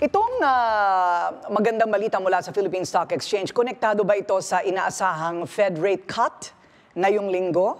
Itong ah, magandang balita mula sa Philippine Stock Exchange, konektado ba ito sa inaasahang Fed rate cut ngayong linggo?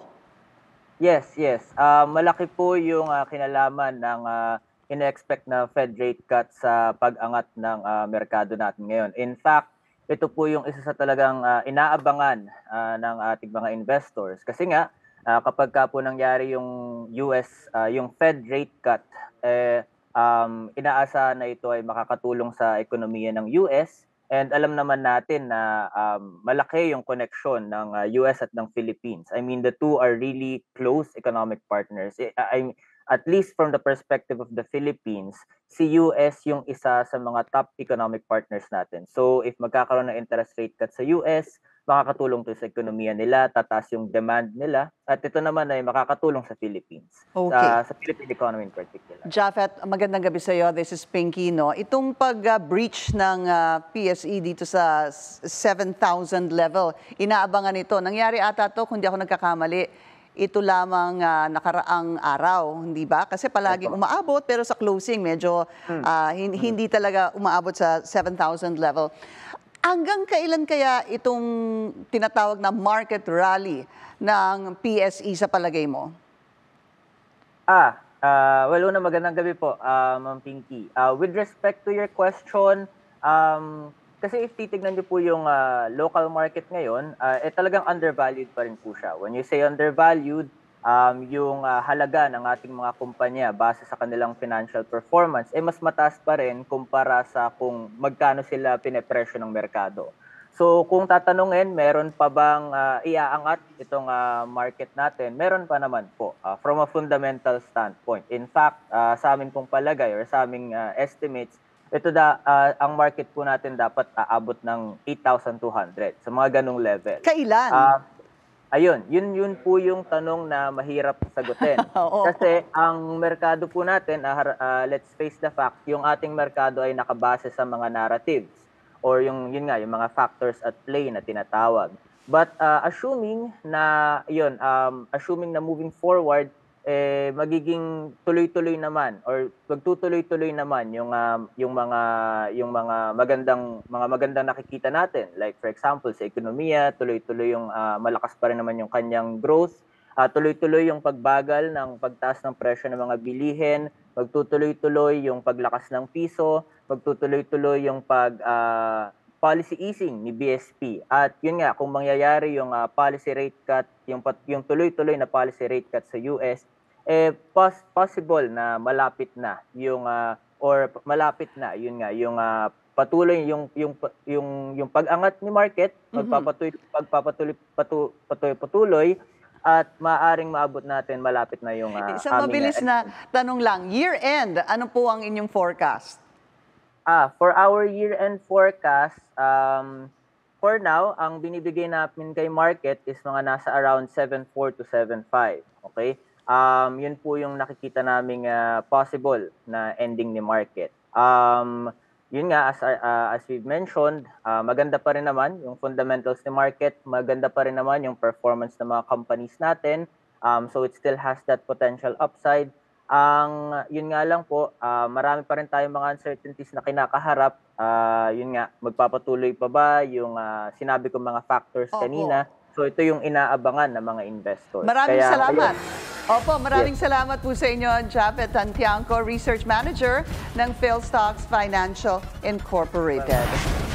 Yes, yes. Ah, malaki po yung ah, kinalaman ng uh, ina-expect na Fed rate cut sa pag-angat ng ah, merkado natin ngayon. In fact, ito po yung isa sa talagang ah, inaabangan ah, ng ating mga investors. Kasi nga, ah, kapag ka po nangyari yung US, ah, yung Fed rate cut, eh, um, inaasahan na ito ay makakatulong sa ekonomiya ng US And alam naman natin na um, malaki yung connection ng uh, US at ng Philippines. I mean, the two are really close economic partners. I, I, at least from the perspective of the Philippines, si US yung isa sa mga top economic partners natin. So if magkakaroon ng interest rate cut sa US, makakatulong to sa ekonomiya nila, tataas yung demand nila, at ito naman ay makakatulong sa Philippines, Okay. sa, sa Philippine economy in particular. Jafet, magandang gabi sa iyo. This is Pinky. No? Itong pag-breach ng ah, PSE dito sa s- 7,000 level, inaabangan ito. Nangyari ata to, kung di ako nagkakamali, ito lamang ah, nakaraang araw, hindi ba? Kasi palaging umaabot, pero sa closing medyo hin- hindi talaga umaabot sa 7,000 level. Hanggang kailan kaya itong tinatawag na market rally ng PSE sa palagay mo? Ah, uh, well, una magandang gabi po, uh, Ma'am Pinky. Uh, with respect to your question, um, kasi if titignan niyo po yung uh, local market ngayon, uh, eh talagang undervalued pa rin po siya. When you say undervalued, um, yung uh, halaga ng ating mga kumpanya base sa kanilang financial performance, eh mas mataas pa rin kumpara sa kung magkano sila pinepresyo ng merkado. So kung tatanungin, meron pa bang uh, iaangat itong uh, market natin? Meron pa naman po uh, from a fundamental standpoint. In fact, uh, sa amin pong palagay or sa aming uh, estimates, ito da uh, ang market po natin dapat aabot ng 8,200 sa mga ganong level. Kailan? Ah, ayun, yun yun po yung tanong na mahirap sagutin. Kasi ang merkado po natin, har- ah, let's face the fact, yung ating merkado ay nakabase sa mga narratives or yung yun nga, yung mga factors at play na tinatawag. But ah, assuming na yun, um, assuming na moving forward eh magiging tuloy-tuloy naman or magtutuloy-tuloy naman yung um, yung mga yung mga magandang mga magandang nakikita natin. Like for example sa ekonomiya tuloy-tuloy yung ah, malakas pa rin naman yung kanyang growth. Ah, tuloy-tuloy yung pagbagal ng pagtaas ng presyo ng mga bilihin. Magtutuloy-tuloy yung paglakas ng piso. Magtutuloy-tuloy yung pag ah, policy easing ni BSP at yun nga kung mangyayari yung ah, policy rate cut yung yung tuloy-tuloy na policy rate cut sa US eh pos- possible na malapit na yung ah, or malapit na yun nga yung ah, patuloy yung yung yung yung pag-angat ni market magpapatuloy pagpapatuloy patu, patuloy patuloy at maaring maabot natin malapit na yung ah, Isang mabilis na tanong lang, year-end, ano po ang inyong forecast? Ah, for our year-end forecast, um, for now, ang binibigay namin kay market is mga nasa around 7.4 to 7.5. Okay? Um, yun po yung nakikita naming ah, possible na ending ni market. Um, yun nga, as, ah, as we've mentioned, ah, maganda pa rin naman yung fundamentals ni market, maganda pa rin naman yung performance ng mga companies natin. Um, so it still has that potential upside. Ang yun nga lang po, ah, marami pa rin tayong mga uncertainties na kinakaharap. Ah, yun nga, magpapatuloy pa ba yung ah, sinabi ko mga factors Opo. kanina. So ito yung inaabangan ng mga investors. Maraming Kaya, salamat. ayun. Opo, maraming salamat po sa inyo, Japet Tantiangco, Research Manager ng PhilStocks Financial Incorporated.